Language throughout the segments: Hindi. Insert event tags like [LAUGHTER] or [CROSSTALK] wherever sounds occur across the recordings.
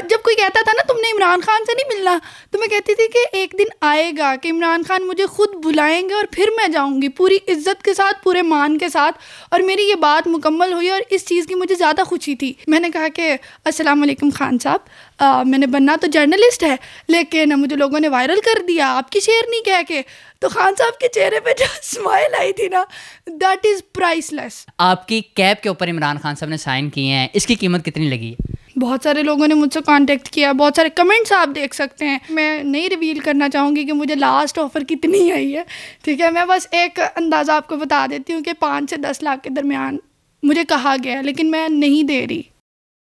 जब कोई कहता था ना, तुमने इमरान खान से नहीं मिलना? तो मैं कहती थी कि एक दिन आएगा कि इमरान खान मुझे खुद बुलाएँगे और फिर मैं जाऊँगी पूरी इज़्ज़त के साथ, पूरे मान के साथ। और मेरी ये बात मुकम्मल हुई और इस चीज़ की मुझे ज़्यादा खुशी थी। मैंने कहा कि, अस्सलाम वालेकुम खान साहब। मैंने, बनना तो जर्नलिस्ट है, लेकिन मुझे लोगों ने वायरल कर दिया, आपकी शेर नहीं कह के। तो खान साहब के चेहरे पे जो [LAUGHS] स्माइल आई थी ना दैट इज़ प्राइसलेस आपकी कैब के ऊपर इमरान खान साहब ने साइन किए हैं, इसकी कीमत कितनी लगी? बहुत सारे लोगों ने मुझसे कांटेक्ट किया, बहुत सारे कमेंट्स आप देख सकते हैं। मैं नहीं रिवील करना चाहूँगी कि मुझे लास्ट ऑफ़र कितनी आई है, ठीक है? मैं बस एक अंदाज़ा आपको बता देती हूँ कि पाँच से दस लाख के दरमियान मुझे कहा गया लेकिन मैं नहीं दे रही।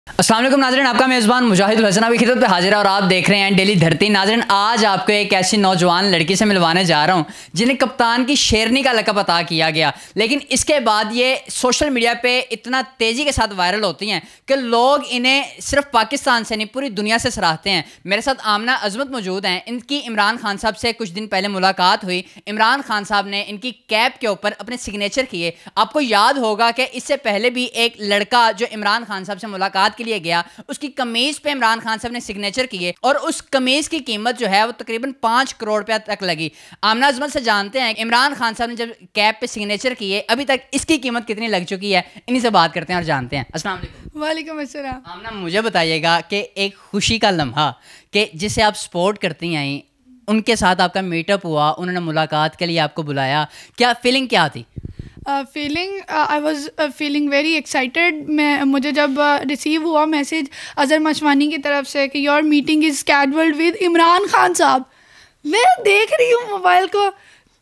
असलम नाजरन, आपका मेज़बान मुजाहिद हसन अभी खिदत पे हाजिर है और आप देख रहे हैं डेली धरती। नाजरन, आज आपको एक ऐसी नौजवान लड़की से मिलवाने जा रहा हूँ, जिन्हें कप्तान की शेरनी का लकब अता किया गया। लेकिन इसके बाद ये सोशल मीडिया पे इतना तेज़ी के साथ वायरल होती हैं कि लोग इन्हें सिर्फ़ पाकिस्तान से नहीं, पूरी दुनिया से सराहते हैं। मेरे साथ आमना अजमत मौजूद हैं। इनकी इमरान खान साहब से कुछ दिन पहले मुलाकात हुई। इमरान खान साहब ने इनकी कैब के ऊपर अपने सिग्नेचर किए। आपको याद होगा कि इससे पहले भी एक लड़का जो इमरान खान साहब से मुलाकात के लिए गया। उसकी कमीज पे इमरान खान साहब ने सिग्नेचर किए और उस कमीज की कीमत जो है वो तकरीबन पाँच करोड़ रुपया तक लगी। आमना अजमत से जानते हैं इमरान खान साहब ने जब कैब पे सिग्नेचर किए अभी तक इसकी कीमत कितनी लग चुकी है? इन्हीं से बात करते हैं और जानते हैं। असल वालेकुम। अस्सलाम। आमना मुझे बताइएगा कि एक खुशी का लम्हा कि जिसे आप सपोर्ट करती आई उनके साथ आपका मीटअप हुआ उन्होंने मुलाकात के लिए आपको बुलाया। क्या फीलिंग क्या थी? Feeling I was feeling very excited मैं मुझे जब रिसीव uh, हुआ मैसेज अज़हर मशवानी की तरफ़ से कि your meeting is scheduled with Imran Khan साहब। मैं देख रही हूँ मोबाइल को।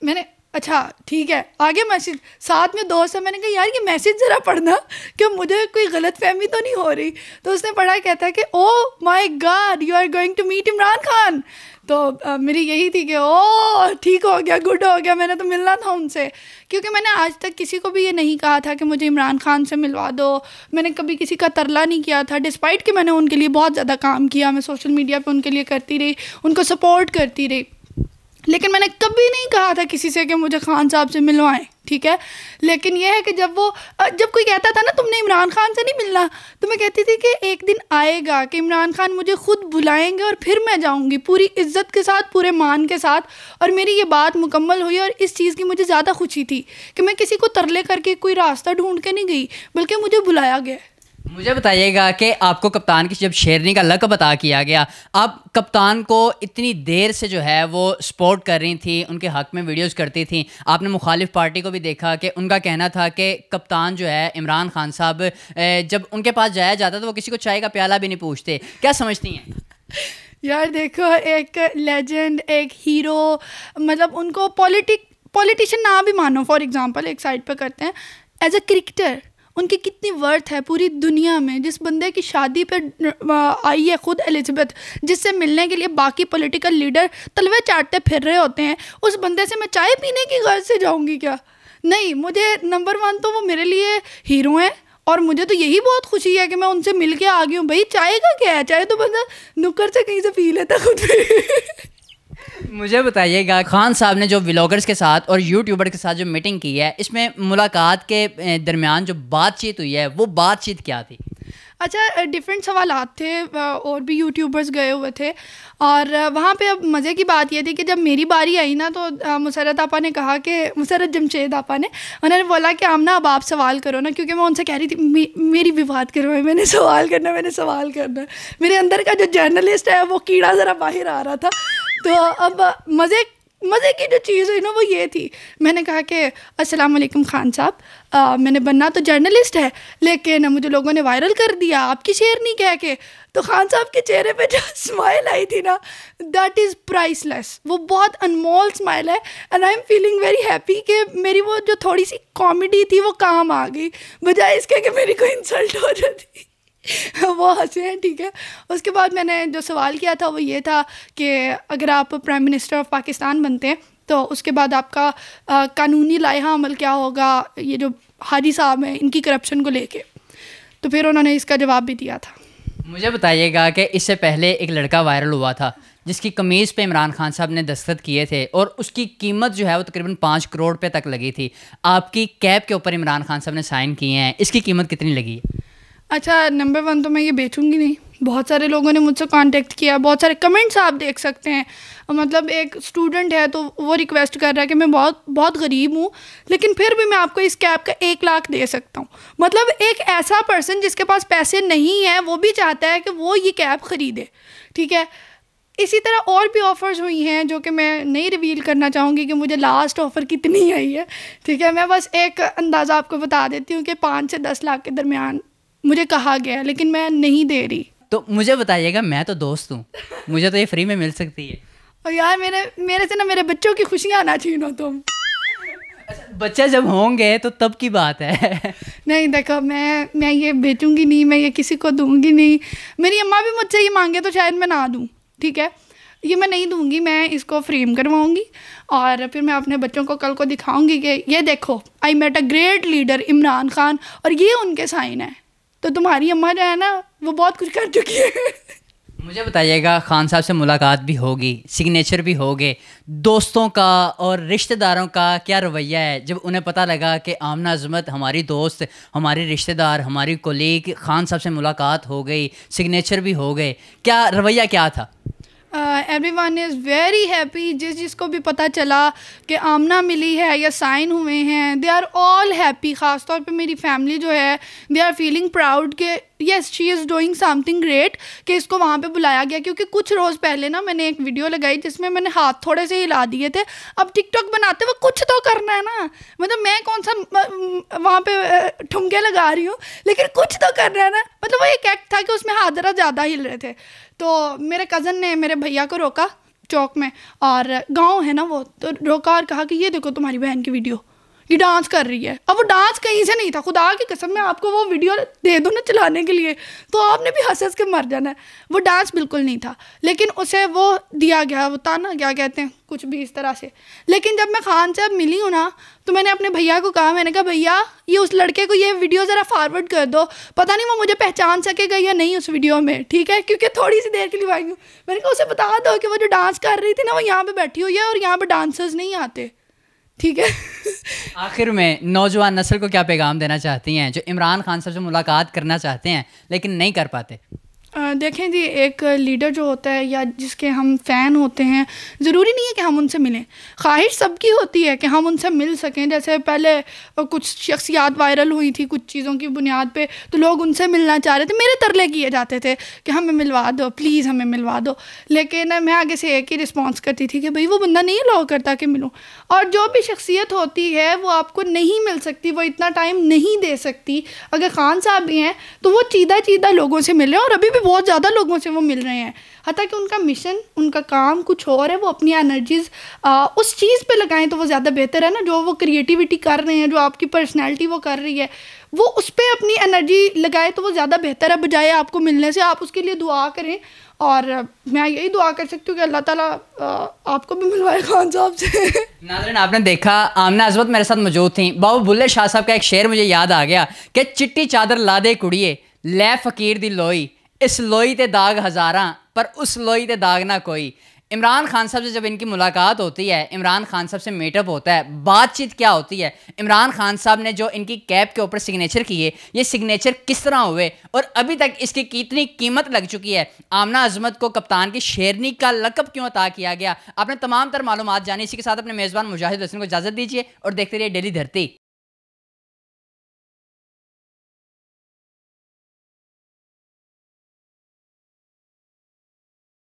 मैंने अच्छा ठीक है आगे मैसेज। साथ में दोस्त है मैंने कहा यार ये मैसेज ज़रा पढ़ना कि मुझे कोई गलत फहमी तो नहीं हो रही? तो उसने पढ़ा कहता है कि ओ my God you are going to meet Imran Khan. तो आ, मेरी यही थी कि ओ ठीक हो गया गुड हो गया मैंने तो मिलना था उनसे। क्योंकि मैंने आज तक किसी को भी ये नहीं कहा था कि मुझे इमरान खान से मिलवा दो। मैंने कभी किसी का तरला नहीं किया था डिस्पाइट कि मैंने उनके लिए बहुत ज़्यादा काम किया मैं सोशल मीडिया पे उनके लिए करती रही उनको सपोर्ट करती रही। लेकिन मैंने कभी नहीं कहा था किसी से कि मुझे खान साहब से मिलवाएँ, ठीक है? लेकिन यह है कि जब वो जब कोई कहता था ना, तुमने इमरान खान से नहीं मिलना? तो मैं कहती थी कि एक दिन आएगा कि इमरान खान मुझे खुद बुलाएँगे और फिर मैं जाऊँगी पूरी इज़्ज़त के साथ, पूरे मान के साथ और मेरी ये बात मुकम्मल हुई और इस चीज़ की मुझे ज़्यादा खुशी थी कि मैं किसी को तरले करके कोई रास्ता ढूंढ के नहीं गई, बल्कि मुझे बुलाया गया। मुझे बताइएगा कि आपको कप्तान की जब शेरनी का लक अता किया गया, आप कप्तान को इतनी देर से जो है वो सपोर्ट कर रही थी, उनके हक में वीडियोस करती थी। आपने मुखालिफ पार्टी को भी देखा कि उनका कहना था कि कप्तान जो है इमरान खान साहब जब उनके पास जाया जाता तो वो किसी को चाय का प्याला भी नहीं पूछते। क्या समझती हैं? यार देखो, एक लेजेंड एक हीरो मतलब उनको पॉलिटिक पॉलिटिशियन ना भी मानो फॉर एग्जांपल एक साइड पर करते हैं एज अ क्रिकेटर उनकी कितनी वर्थ है पूरी दुनिया में, जिस बंदे की शादी पर आई है खुद एलिजबेथ जिससे मिलने के लिए बाकी पॉलिटिकल लीडर तलवे चाटते फिर रहे होते हैं। उस बंदे से मैं चाय पीने की गर्ज से जाऊँगी क्या? नहीं, मुझे नंबर वन तो वो मेरे लिए हीरो हैं, और मुझे तो यही बहुत खुशी है कि मैं उनसे मिल के आ गई हूँ। भाई, चाय का क्या है? चाय तो बंदा नुक्कर से कहीं से पी लेता खुद [LAUGHS] मुझे बताइएगा खान साहब ने जो व्लॉगर्स के साथ और यूट्यूबर के साथ जो मीटिंग की है इसमें मुलाकात के दरमियान जो बातचीत हुई है वो बातचीत क्या थी? अच्छा डिफरेंट सवाल थे और भी यूट्यूबर्स गए हुए थे और वहाँ पे अब मज़े की बात ये थी कि जब मेरी बारी आई ना तो मुसरत आपा ने कहा कि मुसरत जमशेद आपा ने उन्होंने बोला कि आमना अब आप सवाल करो ना क्योंकि मैं उनसे कह रही थी मे, मेरी भी बात करो मैंने सवाल करना मैंने सवाल करना मेरे अंदर का जो जर्नलिस्ट है वो कीड़ा ज़रा बाहर आ रहा था। तो अब मज़े मज़े की जो चीज़ हुई ना वो ये थी। मैंने कहा कि अस्सलाम वालेकुम खान साहब मैंने बनना तो जर्नलिस्ट है लेकिन मुझे लोगों ने वायरल कर दिया आपकी शेर नहीं कह के। तो खान साहब के चेहरे पे जो [LAUGHS] स्माइल आई थी ना दैट इज़ प्राइसलेस वो बहुत अनमोल स्माइल है and I am feeling very happy कि मेरी वो जो थोड़ी सी कॉमेडी थी वो काम आ गई बजाय इसके कि मेरी कोई इंसल्ट हो जाती। [LAUGHS] वो हंसे हैं ठीक है। उसके बाद मैंने जो सवाल किया था वो ये था कि अगर आप प्राइम मिनिस्टर ऑफ़ पाकिस्तान बनते हैं तो उसके बाद आपका आ, कानूनी लाहा अमल क्या होगा ये जो हाजी साहब हैं इनकी करप्शन को लेके। तो फिर उन्होंने इसका जवाब भी दिया था। मुझे बताइएगा कि इससे पहले एक लड़का वायरल हुआ था जिसकी कमीज़ पे इमरान खान साहब ने दस्तखत किए थे और उसकी कीमत जो है वो तकरीबन पाँच करोड़ रुपये तक लगी थी। आपकी कैब के ऊपर इमरान खान साहब ने साइन किए हैं इसकी कीमत कितनी लगी? है अच्छा नंबर वन तो मैं ये बेचूँगी नहीं। बहुत सारे लोगों ने मुझसे कांटेक्ट किया, बहुत सारे कमेंट्स आप देख सकते हैं। मतलब एक स्टूडेंट है तो वो रिक्वेस्ट कर रहा है कि मैं बहुत बहुत गरीब हूँ, लेकिन फिर भी मैं आपको इस कैब का एक लाख दे सकता हूँ। मतलब एक ऐसा पर्सन जिसके पास पैसे नहीं है, वो भी चाहता है कि वो ये कैब ख़रीदे, ठीक है? इसी तरह और भी ऑफ़र्स हुई हैं जो कि मैं नहीं रिवील करना चाहूँगी कि मुझे लास्ट ऑफ़र कितनी आई है, ठीक है? मैं बस एक अंदाज़ा आपको बता देती हूँ कि पाँच से दस लाख के दरमियान मुझे कहा गया लेकिन मैं नहीं दे रही। तो मुझे बताइएगा मैं तो दोस्त हूँ। मुझे तो ये फ्री में मिल सकती है। और यार मेरे मेरे से ना मेरे बच्चों की खुशियाँ ना छीनो तुम। बच्चा जब होंगे तो तब की बात है। नहीं देखो मैं मैं ये बेचूँगी नहीं मैं ये किसी को दूँगी नहीं। मेरी अम्मा भी मुझसे ये मांगे तो शायद मैं ना दूँ ठीक है? ये मैं नहीं दूँगी मैं इसको फ्रेम करवाऊँगी और फिर मैं अपने बच्चों को कल को दिखाऊँगी कि ये देखो I met a great leader Imran Khan और ये उनके साइन है। तो तुम्हारी अम्मा जो है ना, वो बहुत कुछ कर चुकी है। मुझे बताइएगा, खान साहब से मुलाकात भी होगी सिग्नेचर भी होगे। दोस्तों का और रिश्तेदारों का क्या रवैया है? जब उन्हें पता लगा कि आमना अजमत हमारी दोस्त, हमारी रिश्तेदार, हमारी कोलीग खान साहब से मुलाकात हो गई सिग्नेचर भी हो गए, क्या रवैया क्या था? Everyone is very happy जिस जिसको भी पता चला कि आमना मिली है या साइन हुए हैं दे आर ऑल हैप्पी ख़ास तौर पे मेरी फैमिली जो है दे आर फीलिंग प्राउड के yes she is doing something great कि इसको वहाँ पे बुलाया गया। क्योंकि कुछ रोज़ पहले ना मैंने एक वीडियो लगाई जिसमें मैंने हाथ थोड़े से हिला दिए थे। अब टिकटॉक बनाते हुए कुछ तो करना है ना। मतलब मैं कौन सा वहाँ पे ठुमके लगा रही हूँ, लेकिन कुछ तो करना है ना। मतलब वो एक एक्ट था कि उसमें हाथ ज़रा ज़्यादा हिल रहे थे। तो मेरे कज़न ने मेरे भैया को रोका चौक में और गाँव है ना वो तो रोका और कहा कि ये देखो तुम्हारी बहन की वीडियो ये डांस कर रही है। अब वो डांस कहीं से नहीं था। खुदा की कसम, में आपको वो वीडियो दे दो ना चलाने के लिए तो आपने भी हंस हंस के मर जाना है। वो डांस बिल्कुल नहीं था। लेकिन उसे वो दिया गया, वो था ना, क्या कहते हैं, कुछ भी इस तरह से। लेकिन जब मैं खान से अब मिली हूँ ना तो मैंने अपने भैया को कहा, मैंने कहा, भैया, ये उस लड़के को ये वीडियो ज़रा फॉरवर्ड कर दो। पता नहीं वो मुझे पहचान सकेगा या नहीं उस वीडियो में, ठीक है? क्योंकि थोड़ी सी देर के लिए आई हूँ। मैंने कहा, उसे बता दो कि वो जो डांस कर रही थी ना, वो यहाँ पर बैठी हुई है और यहाँ पर डांसर्स नहीं आते। ठीक है? आखिर में नौजवान नस्ल को क्या पैगाम देना चाहती हैं? जो इमरान खान साहब से मुलाकात करना चाहते हैं, लेकिन नहीं कर पाते। देखें जी, एक लीडर जो होता है या जिसके हम फ़ैन होते हैं, ज़रूरी नहीं है कि हम उनसे मिलें। ख्वाहिश सबकी होती है कि हम उनसे मिल सकें। जैसे पहले कुछ शख्सियात वायरल हुई थी कुछ चीज़ों की बुनियाद पे तो लोग उनसे मिलना चाह रहे थे। मेरे तरले किए जाते थे कि हमें मिलवा दो प्लीज़ हमें मिलवा दो। लेकिन मैं आगे से एक ही रिस्पॉन्स करती थी कि भाई, वो बंदा नहीं अलाउ करता कि मिलूँ। और जो भी शख्सियत होती है, वो आपको नहीं मिल सकती, वो इतना टाइम नहीं दे सकती। अगर खान साहब भी हैं तो वो चीदा चीदा लोगों से मिले और अभी भी बहुत ज़्यादा लोगों से वो मिल रहे हैं। हती कि उनका मिशन उनका काम कुछ और है, वो अपनी एनर्जीज़ उस चीज़ पे लगाएँ तो वो ज़्यादा बेहतर है ना, जो वो क्रिएटिविटी कर रहे हैं, जो आपकी पर्सनैलिटी वो कर रही है, वो उस पर अपनी एनर्जी लगाए तो वो ज़्यादा बेहतर है, बजाय आपको मिलने से। आप उसके लिए दुआ करें और मैं यही दुआ कर सकती हूँ कि अल्लाह ताला आपको भी मिलवाए खान साहब से। नाजरन, आपने देखा, आमना अजमत मेरे साथ मौजूद थी। बाबू बुल्ले शाह साहब का एक शेर मुझे याद आ गया कि चिट्टी चादर ला दे कुड़िए, लै फकीर दी लोई। इस लोई ते दाग हज़ारा, पर उस लोई ते दाग ना कोई। इमरान खान साहब से जब इनकी मुलाकात होती है, इमरान खान साहब से मीटअप होता है, बातचीत क्या होती है? इमरान खान साहब ने जो इनकी कैब के ऊपर सिग्नेचर किए ये सिग्नेचर किस तरह हुए? और अभी तक इसकी कितनी कीमत लग चुकी है? आमना अजमत को कप्तान की शेरनी का लकब क्यों अता किया गया? आपने तमाम तर मालूम जानी। इसी के साथ अपने मेज़बान मुजाहिद हसन को इजाज़त दीजिए और देखते रहिए डेली धरती।